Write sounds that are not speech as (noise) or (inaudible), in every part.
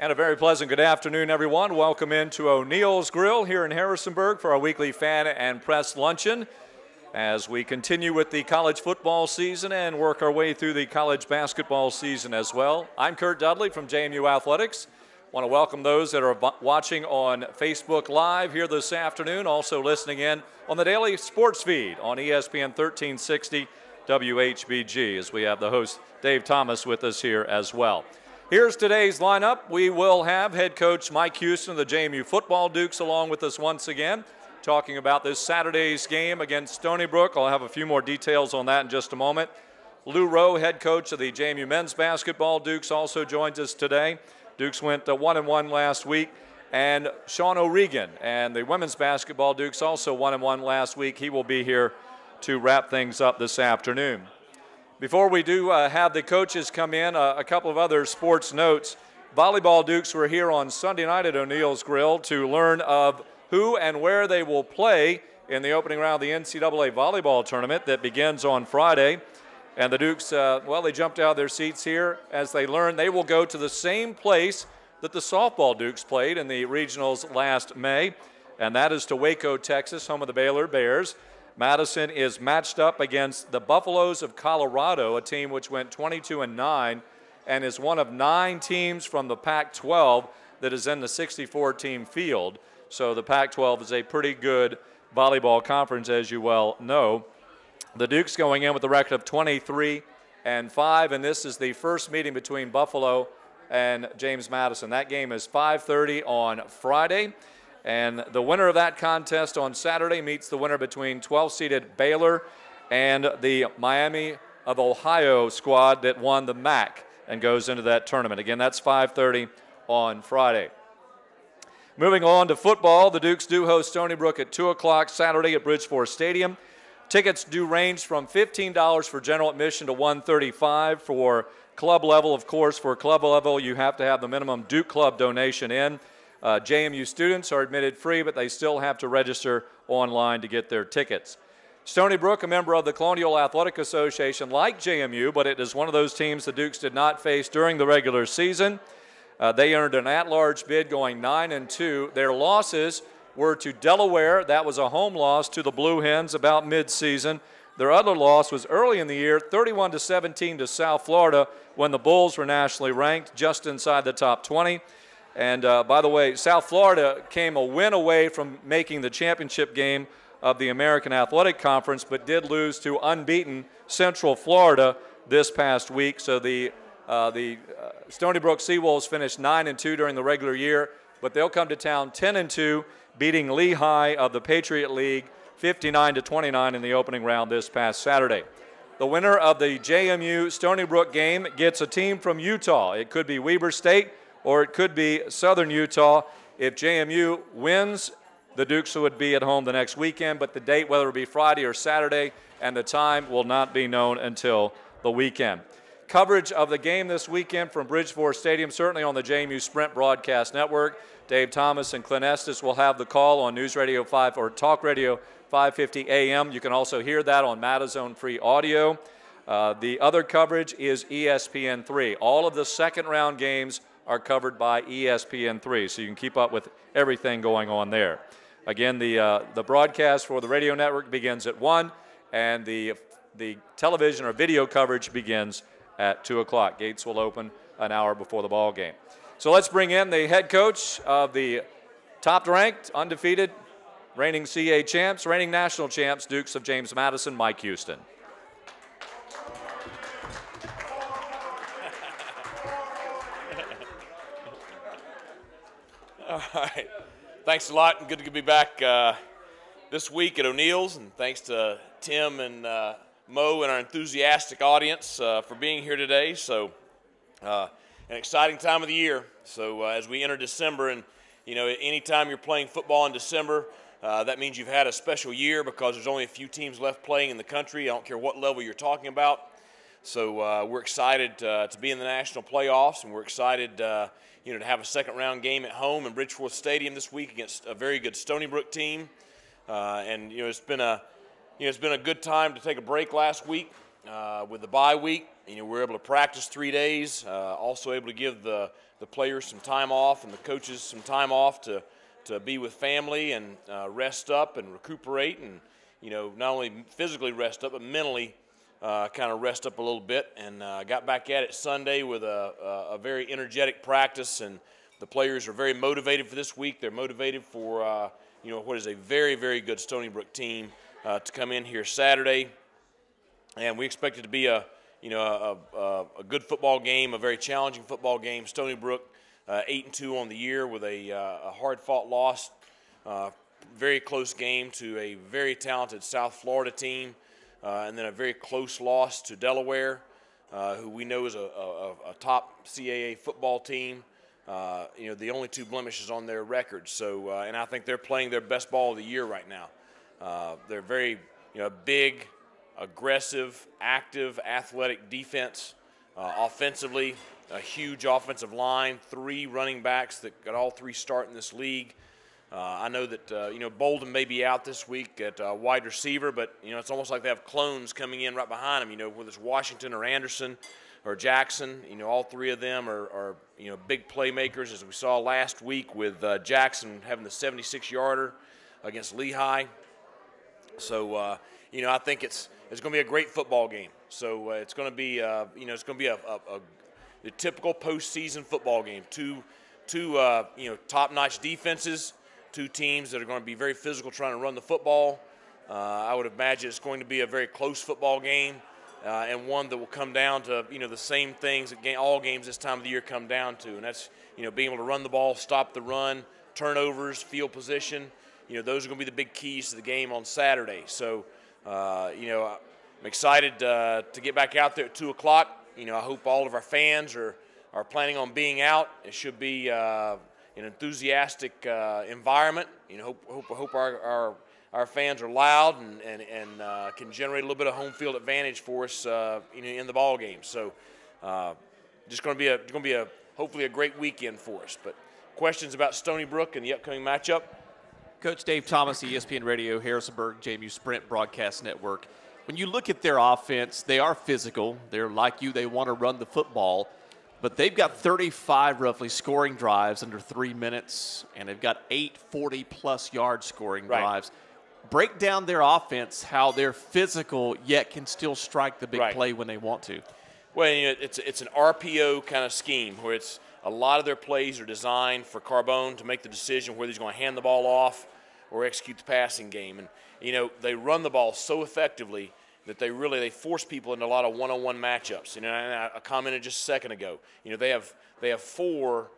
And a very pleasant good afternoon, everyone. Welcome into O'Neill's Grill here in Harrisonburg for our weekly fan and press luncheon as we continue with the college football season and work our way through the college basketball season as well. I'm Curt Dudley from JMU Athletics. Want to welcome those that are watching on Facebook Live here this afternoon, also listening in on the daily sports feed on ESPN 1360 WHBG as we have the host Dave Thomas with us here as well. Here's today's lineup. We will have head coach Mike Houston of the JMU Football Dukes along with us once again, talking about this Saturday's game against Stony Brook. I'll have a few more details on that in just a moment. Lou Rowe, head coach of the JMU Men's Basketball Dukes, also joins us today. Dukes went uh, one and one last week. And Sean O'Regan and the women's basketball Dukes also one and one last week. He will be here to wrap things up this afternoon. Before we do uh, have the coaches come in, uh, a couple of other sports notes. Volleyball Dukes were here on Sunday night at O'Neill's Grill to learn of who and where they will play in the opening round of the NCAA volleyball tournament that begins on Friday. And the Dukes, uh, well, they jumped out of their seats here as they learned they will go to the same place that the softball Dukes played in the regionals last May, and that is to Waco, Texas, home of the Baylor Bears. Madison is matched up against the Buffaloes of Colorado, a team which went 22 and 9 and is one of nine teams from the Pac 12 that is in the 64 team field. So the Pac 12 is a pretty good volleyball conference, as you well know. The Dukes going in with a record of 23 and 5, and this is the first meeting between Buffalo and James Madison. That game is 5:30 on Friday. And the winner of that contest on Saturday meets the winner between 12 seeded Baylor and the Miami of Ohio squad that won the MAC and goes into that tournament. Again, that's 5:30 on Friday. Moving on to football, the Dukes do host Stony Brook at 2 o'clock Saturday at Bridgeforth Stadium. Tickets do range from $15 for general admission to 135 for club level. Of course, for club level, you have to have the minimum Duke Club donation in. Uh, JMU students are admitted free, but they still have to register online to get their tickets. Stony Brook, a member of the Colonial Athletic Association, like JMU, but it is one of those teams the Dukes did not face during the regular season. Uh, they earned an at-large bid, going nine and two. Their losses were to Delaware. That was a home loss to the Blue Hens about mid-season. Their other loss was early in the year, 31 to 17 to South Florida, when the Bulls were nationally ranked just inside the top 20. And uh, by the way, South Florida came a win away from making the championship game of the American Athletic Conference, but did lose to unbeaten Central Florida this past week. So the uh, the uh, Stony Brook Seawolves finished nine and two during the regular year, but they'll come to town 10 and two, beating Lehigh of the Patriot League 59 to 29 in the opening round this past Saturday. The winner of the JMU Stony Brook game gets a team from Utah. It could be Weber State or it could be Southern Utah. If JMU wins, the Dukes would be at home the next weekend, but the date, whether it be Friday or Saturday, and the time will not be known until the weekend. Coverage of the game this weekend from Bridgeforth Stadium, certainly on the JMU Sprint Broadcast Network. Dave Thomas and Clint Estes will have the call on News Radio 5 or Talk Radio 550 AM. You can also hear that on Matazone Free Audio. Uh, the other coverage is ESPN3. All of the second round games are covered by ESPN3, so you can keep up with everything going on there. Again, the, uh, the broadcast for the radio network begins at 1, and the, the television or video coverage begins at 2 o'clock. Gates will open an hour before the ball game. So let's bring in the head coach of the top ranked, undefeated, reigning CA champs, reigning national champs, Dukes of James Madison, Mike Houston. All right. Thanks a lot, and good to be back uh, this week at O'Neill's, and thanks to Tim and uh, Mo and our enthusiastic audience uh, for being here today. So, uh, an exciting time of the year. So, uh, as we enter December, and you know, anytime you're playing football in December, uh, that means you've had a special year because there's only a few teams left playing in the country. I don't care what level you're talking about. So we're excited to be in the national playoffs, and we're excited, you know, to have a second round game at home in Bridgeforth Stadium this week against a very good Stony Brook team. Uh, and you know, it's been a, you know, it's been a good time to take a break last week uh, with the bye week, you know, we're able to practice three days. Uh, also able to give the the players some time off and the coaches some time off to to be with family and uh, rest up and recuperate and you know not only physically rest up but mentally uh, kind of rest up a little bit and uh, got back at it Sunday with a, a, a, very energetic practice and the players are very motivated for this week. They're motivated for uh, you know what is a very very good Stony Brook team uh, to come in here Saturday, and we expect it to be a you know a, a, a good football game, a very challenging football game. Stony Brook uh, eight and two on the year with a, uh, a hard fought loss, very close game to a very talented South Florida team, and then a very close loss to Delaware, uh, who we know is a, a, a top CAA football team. Uh, you know, the only two blemishes on their record. So, uh, and I think they're playing their best ball of the year right now. Uh, they're very, you know, big, aggressive, active, athletic defense. Uh, offensively, a huge offensive line, three running backs that got all three start in this league. Uh, I know that uh, you know Bolden may be out this week at wide receiver, but you know it's almost like they have clones coming in right behind them. You know whether it's Washington or Anderson or Jackson. You know, all three of them are, are you know big playmakers, as we saw last week with uh, Jackson having the 76-yarder against Lehigh. So uh, you know, I think it's it's going to be a great football game. So uh, it's going to be uh, you know it's going to be a, a, a, a, typical postseason football game. Two two uh, you know top-notch defenses, two teams that are going to be very physical trying to run the football. Uh, I would imagine it's going to be a very close football game uh, and one that will come down to you know the same things that all games this time of the year come down to, and that's you know being able to run the ball, stop the run, turnovers, field position. You know those are going to be the big keys to the game on Saturday. So uh, you know I'm excited uh, to get back out there at two o'clock. You know I hope all of our fans are are planning on being out. It should be uh, an enthusiastic uh, environment. You know hope hope, hope our, our our fans are loud and, and, and uh, can generate a little bit of home field advantage for us uh, in, in the ball game. So uh, just going to be a going to be a hopefully a great weekend for us. But questions about Stony Brook and the upcoming matchup? Coach Dave Thomas, ESPN Radio, Harrisonburg, JMU Sprint Broadcast Network. When you look at their offense, they are physical. They're like you. They want to run the football. But they've got 35 roughly scoring drives under three minutes, and they've got eight 40 plus yard scoring right. drives break down their offense, how they're physical yet can still strike the big right. play when they want to. Well, you know, it's it's an RPO kind of scheme where it's a lot of their plays are designed for Carbone to make the decision whether he's going to hand the ball off or execute the passing game. And you know, they run the ball so effectively that they really they force people into a lot of one-on-one matchups. You know, I commented just a second ago. You know, they have they have four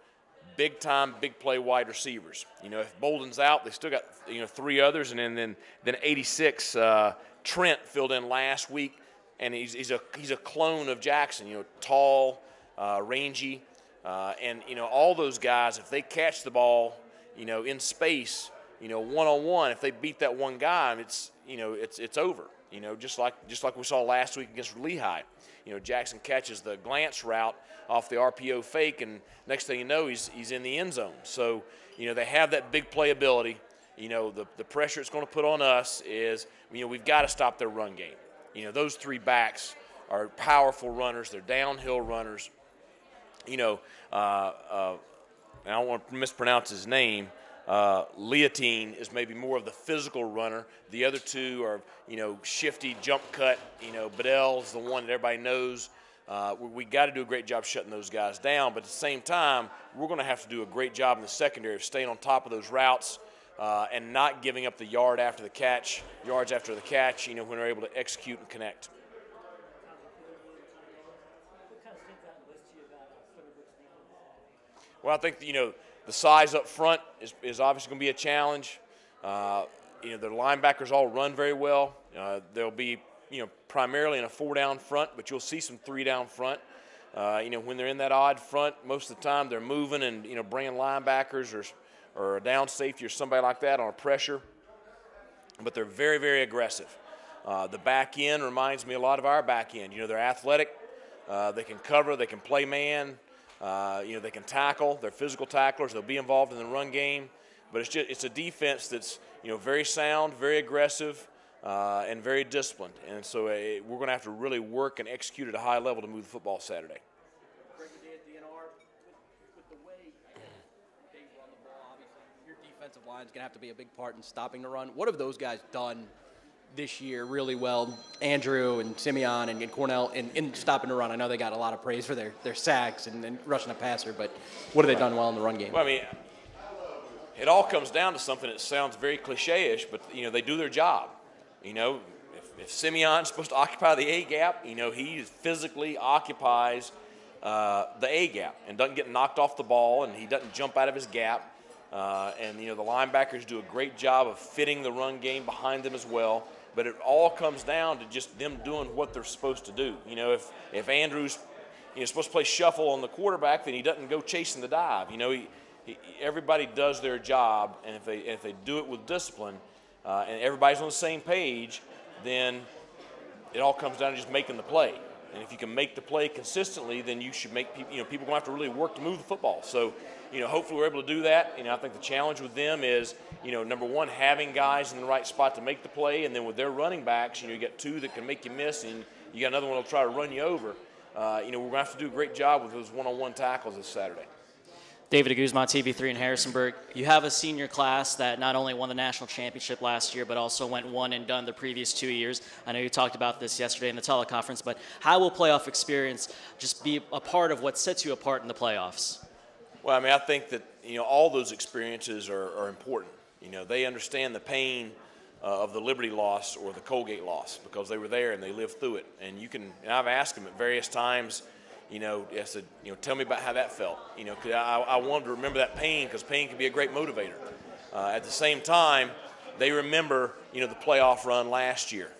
big time, big play wide receivers. You know, if Bolden's out, they still got you know three others, and then then, then 86 uh, Trent filled in last week, and he's, he's a he's a clone of Jackson. You know, tall, uh, rangy, uh, and you know all those guys. If they catch the ball, you know, in space, you know, one on one, if they beat that one guy, it's you know it's it's over. You know, just like just like we saw last week against Lehigh. You know, Jackson catches the glance route off the RPO fake, and next thing you know, he's he's in the end zone. So you know they have that big playability. You know, the the pressure it's going to put on us is you know we've got to stop their run game. You know, those three backs are powerful runners. They're downhill runners. You know, uh, uh, I don't want to mispronounce his name. Uh, Liotine is maybe more of the physical runner. The other two are, you know, shifty jump cut. You know, is the one that everybody knows. Uh, we, we got to do a great job shutting those guys down, but at the same time, we're going to have to do a great job in the secondary of staying on top of those routes uh, and not giving up the yard after the catch, yards after the catch. You know, when we're able to execute and connect. Well, I think you know the size up front is, is obviously going to be a challenge. Uh, you know, the linebackers all run very well. Uh, there'll be, you know, primarily in a four down front, but you'll see some three down front. Uh, you know, when they're in that odd front, most of the time they're moving and, you know, bringing linebackers or, or a down safety or somebody like that on a pressure. But they're very, very aggressive. Uh, the back end reminds me a lot of our back end. You know, they're athletic, uh, they can cover, they can play man. Uh, you know, they can tackle. They're physical tacklers. They'll be involved in the run game. But it's just it's a defense that's you know very sound, very aggressive. uh, and very disciplined. And so uh, we're going to have to really work and execute at a high level to move the football Saturday. Your defensive line is going to have to be a big part in stopping the run. What have those guys done this year really well? Andrew and Simeon and, and Cornell in, in, stopping the run. I know they got a lot of praise for their, their sacks and, and rushing a passer, but what have they done well in the run game? Well, I mean, it all comes down to something that sounds very cliche-ish, but you know they do their job. You know, if, if Simeon's supposed to occupy the A gap, you know he physically occupies uh, the A gap and doesn't get knocked off the ball, and he doesn't jump out of his gap. Uh, and you know the linebackers do a great job of fitting the run game behind them as well. But it all comes down to just them doing what they're supposed to do. You know, if if Andrews know supposed to play shuffle on the quarterback, then he doesn't go chasing the dive. You know, he, he, everybody does their job, and if they if they do it with discipline, uh, and everybody's on the same page, then it all comes down to just making the play. And if you can make the play consistently, then you should make people, you know, people to have to really work to move the football. So, you know, hopefully we're able to do that. You know, I think the challenge with them is, you know, number one, having guys in the right spot to make the play, and then with their running backs, you know, you got two that can make you miss, and you got another one that'll try to run you over. Uh, you know, we're going to have to do a great job with those one-on-one tackles this Saturday. David Aguzma, TV3 in Harrisonburg. You have a senior class that not only won the national championship last year, but also went one and done the previous two years. I know you talked about this yesterday in the teleconference, but how will playoff experience just be a part of what sets you apart in the playoffs? Well, I mean, I think that you know all those experiences are, are important. You know, they understand the pain uh, of the Liberty loss or the Colgate loss because they were there and they lived through it. And you can, and I've asked them at various times you know, I said, you know, tell me about how that felt. You know, cause I, I wanted to remember that pain because pain can be a great motivator. Uh, at the same time, they remember, you know, the playoff run last year.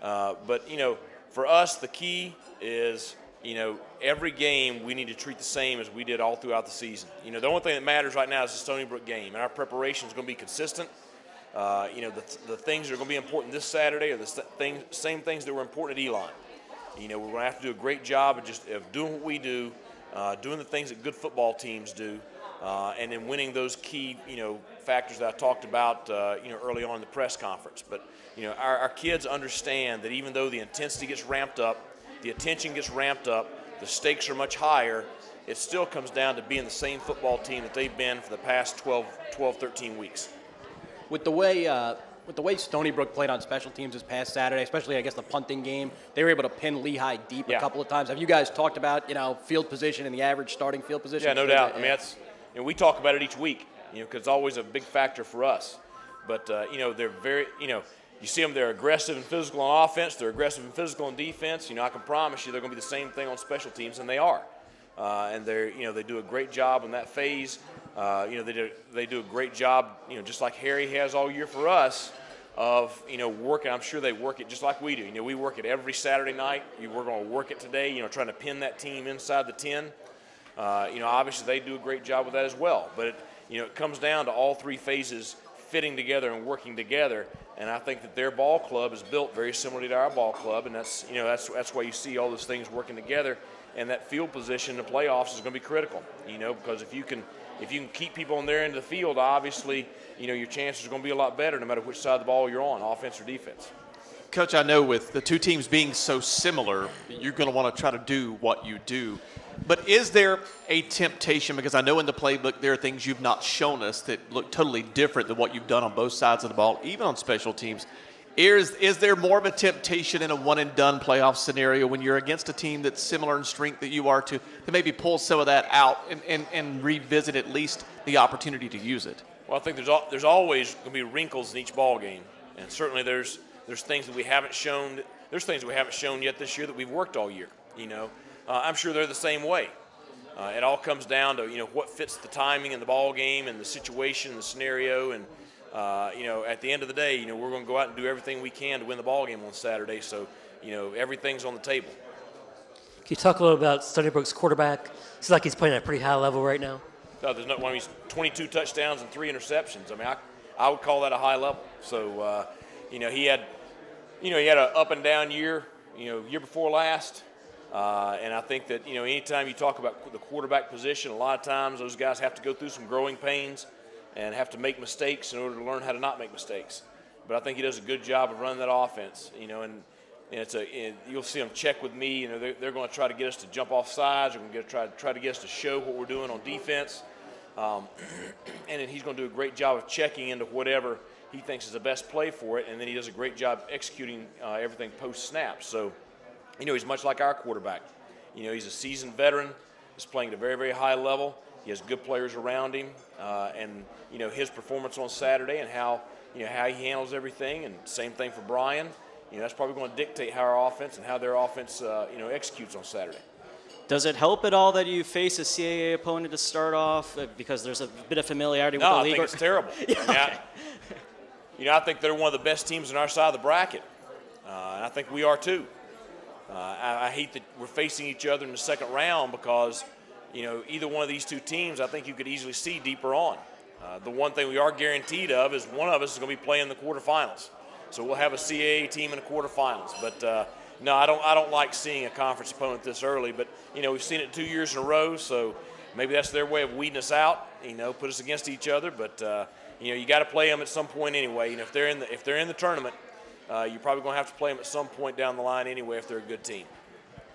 Uh, but, you know, for us, the key is, you know, every game we need to treat the same as we did all throughout the season. You know, the only thing that matters right now is the Stony Brook game, and our preparation is going to be consistent. Uh, you know, the, the things that are going to be important this Saturday are the same things that were important at Elon. You know, we're going to have to do a great job of just of doing what we do, uh, doing the things that good football teams do, uh, and then winning those key, you know, factors that I talked about, uh, you know, early on in the press conference. But you know, our, our kids understand that even though the intensity gets ramped up, the attention gets ramped up, the stakes are much higher. It still comes down to being the same football team that they've been for the past 12, 12 13 weeks. With the way uh, with the way Stony Brook played on special teams this past Saturday, especially I guess the punting game, they were able to pin Lehigh deep yeah. a couple of times. Have you guys talked about you know field position and the average starting field position? Yeah, no doubt. I mean, that's you know, we talk about it each week, you know, because it's always a big factor for us. But uh, you know, they're very you know. You see them, they're aggressive and physical on offense, they're aggressive and physical on defense. You know, I can promise you they're going to be the same thing on special teams, and they are. Uh, and they're, you know, they do a great job in that phase. Uh, you know, they do, they do a great job, you know, just like Harry has all year for us, of you know working. I'm sure they work it just like we do. You know, we work it every Saturday night. We're going to work it today. You know, trying to pin that team inside the ten. Uh, you know, obviously they do a great job with that as well. But it, you know, it comes down to all three phases fitting together and working together. And I think that their ball club is built very similarly to our ball club, and that's you know that's that's why you see all those things working together. And that field position in the playoffs is going to be critical. You know, because if you can if you can keep people on their end of the field, obviously you know, your chances are going to be a lot better no matter which side of the ball you're on, offense or defense. Coach, I know with the two teams being so similar, you're going to want to try to do what you do. But is there a temptation? Because I know in the playbook there are things you've not shown us that look totally different than what you've done on both sides of the ball, even on special teams. Is, is there more of a temptation in a one and done playoff scenario when you're against a team that's similar in strength that you are to, to maybe pull some of that out and, and, and revisit at least the opportunity to use it? Well, I think there's there's always going to be wrinkles in each ball game, and certainly there's there's things that we haven't shown. There's things we haven't shown yet this year that we've worked all year. You know, uh, I'm sure they're the same way. Uh, it all comes down to you know what fits the timing and the ball game and the situation, and the scenario, and uh, you know at the end of the day, you know we're going to go out and do everything we can to win the ball game on Saturday. So you know everything's on the table. Can you talk a little about Stony Brook's quarterback? Seems like he's playing at a pretty high level right now. No, there's no. I mean, 22 touchdowns and three interceptions. I mean, I, I would call that a high level. So, uh, you know, he had, you know, he had an up and down year. You know, year before last. Uh, and I think that you know, anytime you talk about the quarterback position, a lot of times those guys have to go through some growing pains and have to make mistakes in order to learn how to not make mistakes. but I think he does a good job of running that offense. You know, and, and it's a and you'll see them check with me. You know, they're, they're going to try to get us to jump off sides. They're going to try try to get us to show what we're doing on defense. Um, (clears throat) and then he's going to do a great job of checking into whatever he thinks is the best play for it, and then he does a great job executing uh, everything post snap. So, you know, he's much like our quarterback. You know, he's a seasoned veteran. He's playing at a very, very high level. He has good players around him, uh, and you know his performance on Saturday and how you know how he handles everything, and same thing for Bryan. You know that's probably going to dictate how our offense and how their offense uh, you know executes on Saturday. Does it help at all that you face a CAA opponent to start off uh, because there's a bit of familiarity no, with the I league? think it's terrible. yeah, (laughs) I mean, I, you know, I think they're one of the best teams in our side of the bracket, uh, and I think we are too. Uh, I, I, hate that we're facing each other in the second round because, you know, either one of these two teams, I think you could easily see deeper on. Uh, the one thing we are guaranteed of is one of us is going to be playing the quarterfinals, so we'll have a CAA team in the quarterfinals. But uh, no, I don't. I don't like seeing a conference opponent this early. But you know, we've seen it two years in a row, so maybe that's their way of weeding us out. You know, put us against each other. But uh, you know, you got to play them at some point anyway. You know, if they're in the if they're in the tournament, uh, you're probably going to have to play them at some point down the line anyway if they're a good team.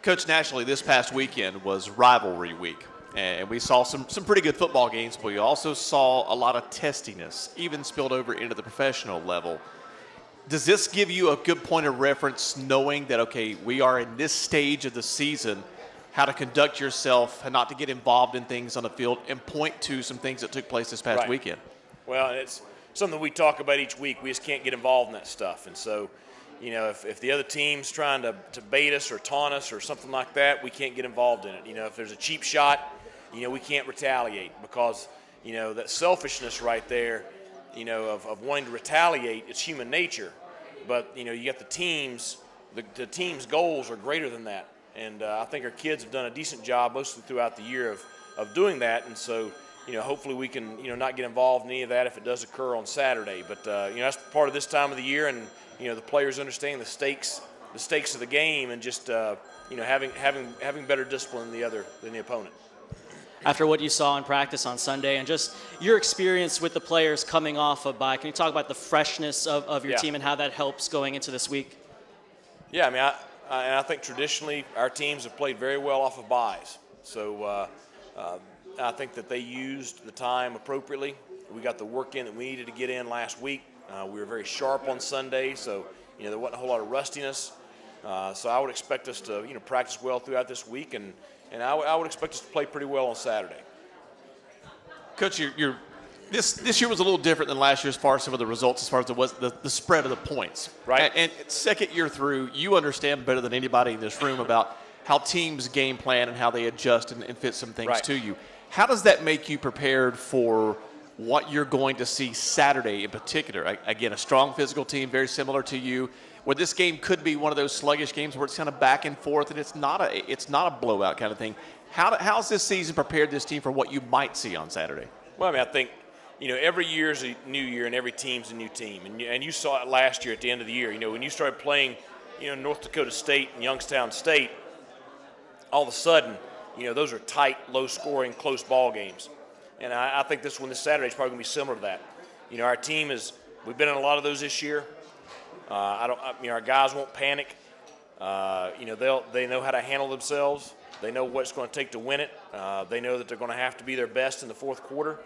Coach, nationally, this past weekend was rivalry week. And we saw some, some pretty good football games, but we also saw a lot of testiness, even spilled over into the professional level. Does this give you a good point of reference knowing that, okay, we are in this stage of the season, how to conduct yourself and not to get involved in things on the field and point to some things that took place this past right. weekend? Well, it's something we talk about each week. We just can't get involved in that stuff. And so, you know, if, if the other team's trying to, to bait us or taunt us or something like that, we can't get involved in it. You know, if there's a cheap shot, you know, we can't retaliate because, you know, that selfishness right there, you know, of, of wanting to retaliate, it's human nature. But, you know, you got the teams, the, the team's goals are greater than that. And uh, I think our kids have done a decent job mostly throughout the year of, of doing that. And so, you know, hopefully we can, you know, not get involved in any of that if it does occur on Saturday. But, uh, you know, that's part of this time of the year, and, you know, the players understand the stakes, the stakes of the game, and just, uh, you know, having, having, having better discipline than the other, than the opponent. After what you saw in practice on Sunday and just your experience with the players coming off a bye, can you talk about the freshness of, of your Yeah. team and how that helps going into this week? Yeah, I mean, I, I, and I think traditionally our teams have played very well off of byes. So uh, uh, I think that they used the time appropriately. We got the work in that we needed to get in last week. Uh, we were very sharp on Sunday, so you know there wasn't a whole lot of rustiness. Uh, so I would expect us to you know practice well throughout this week, and and I, would expect us to play pretty well on Saturday. Coach, you're, you're, this this year was a little different than last year as far as some of the results, as far as the was the, the spread of the points. Right. And, and second year through, you understand better than anybody in this room about how teams game plan and how they adjust and, and fit some things Right. to you. How does that make you prepared for what you're going to see Saturday in particular? I, again, a strong physical team, very similar to you. Where this game could be one of those sluggish games where it's kind of back and forth, and it's not a it's not a blowout kind of thing. How how's this season prepared this team for what you might see on Saturday? Well, I mean, I think, you know, every year is a new year and every team's a new team. And you, and you saw it last year at the end of the year. You know, when you started playing, you know, North Dakota State and Youngstown State, all of a sudden, you know, those are tight, low scoring, close ball games. And I, I think this one this Saturday is probably going to be similar to that. You know, our team is, we've been in a lot of those this year. Uh, I don't, I, you know, our guys won't panic. Uh, you know, they'll, they know how to handle themselves. They know what it's going to take to win it. Uh, they know that they're going to have to be their best in the fourth quarter.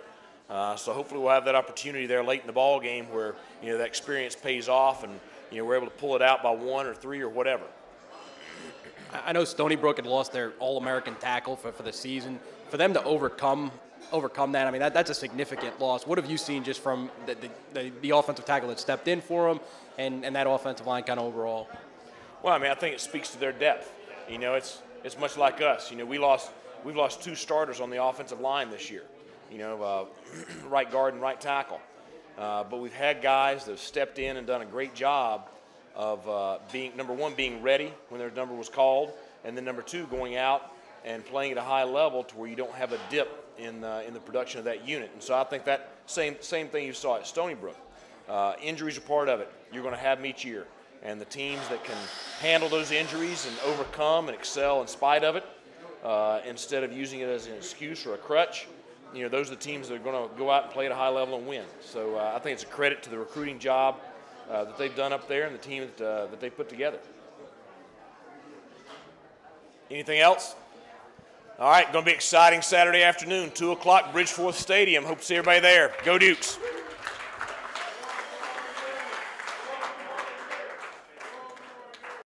Uh, so hopefully we'll have that opportunity there late in the ball game where you know that experience pays off and you know we're able to pull it out by one or three or whatever. I know Stony Brook had lost their All-American tackle for, for the season. For them to overcome overcome that, I mean, that, that's a significant loss. What have you seen just from the, the, the, the offensive tackle that stepped in for them and, and that offensive line kind of overall? Well, I mean, I think it speaks to their depth. You know, it's it's much like us. You know, we lost we've lost two starters on the offensive line this year. You know, uh, (clears throat) right guard and right tackle. Uh, but we've had guys that have stepped in and done a great job of uh, being number one, being ready when their number was called, and then number two, going out and playing at a high level to where you don't have a dip in uh, in the production of that unit. And so I think that same same thing you saw at Stony Brook. Uh, injuries are part of it. You're going to have them each year. And the teams that can handle those injuries and overcome and excel in spite of it, uh, instead of using it as an excuse or a crutch, you know, those are the teams that are going to go out and play at a high level and win. So uh, I think it's a credit to the recruiting job uh, that they've done up there and the team that, uh, that they put together. Anything else? All right, going to be exciting Saturday afternoon, 2 o'clock, Bridgeforth Stadium. Hope to see everybody there. Go Dukes.